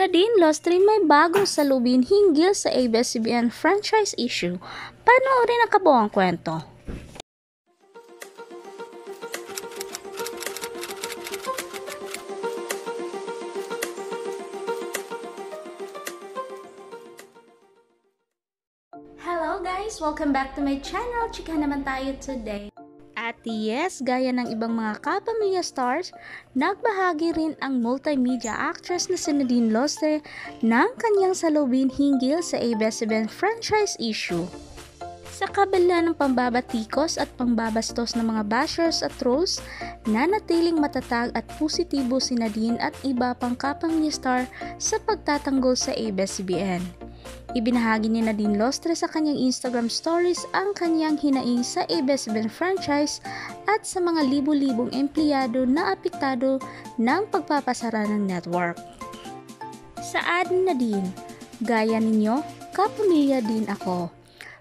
Nadine Lostri may bagong salubin hinggil sa ABS-CBN franchise issue. Panoorin ang kabuang kwento. Hello guys! Welcome back to my channel. Chika naman tayo today. At yes, gaya ng ibang mga kapamilya stars, nagbahagi rin ang multimedia actress na si Nadine Lostre ng kanyang salubin hinggil sa ABS-CBN franchise issue. Sa kabila ng pambabatikos at pangbabastos ng mga bashers at trolls, nanatiling matatag at positibo si Nadine at iba pang kapamilya star sa pagtatanggol sa ABS-CBN. Ibinahagi ni Nadine Lostre sa kanyang Instagram stories ang kanyang hinaing sa ABS-CBN franchise at sa mga libu-libong empleyado na apektado ng pagpapasara ng network. Sa ad ni Nadine, gaya ninyo, kapamilya din ako.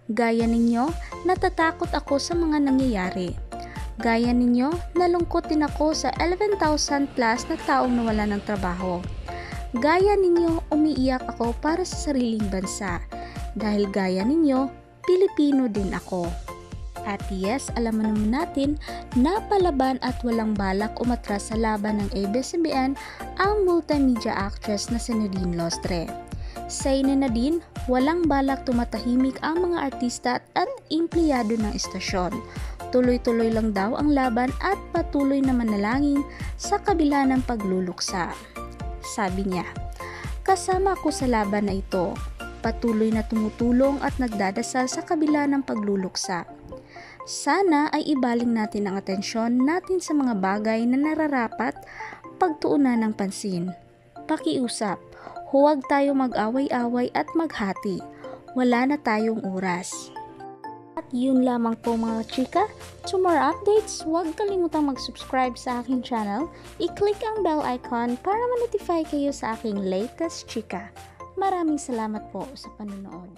Gaya ninyo, natatakot ako sa mga nangyayari. Gaya ninyo, nalungkot din ako sa 11,000 plus na taong nawala ng trabaho. Gaya ninyo, umiiyak ako para sa sariling bansa. Dahil gaya ninyo, Pilipino din ako. At yes, alam naman natin na palaban at walang balak umatras sa laban ng ABS-CBN ang multimedia actress na si Nadine Lostre. Say ni Nadine, walang balak tumatahimik ang mga artista at empleyado ng istasyon. Tuloy-tuloy lang daw ang laban at patuloy na manalangin sa kabila ng pagluluksa sabi niya. Kasama ako sa laban na ito, patuloy na tumutulong at nagdadasal sa kabila ng pagluluksa. Sana ay ibaling natin ang atensyon natin sa mga bagay na nararapat pagtuunan ng pansin. Pakiusap, huwag tayo mag-away-away at maghati. Wala na tayong oras. At yun lamang po mga chika. To more updates, huwag kalimutang mag-subscribe sa aking channel. I-click ang bell icon para ma-notify kayo sa aking latest chika. Maraming salamat po sa panonood.